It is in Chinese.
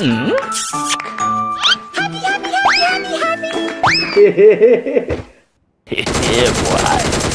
嗯。嘿嘿嘿嘿嘿。嘿嘿，我爱。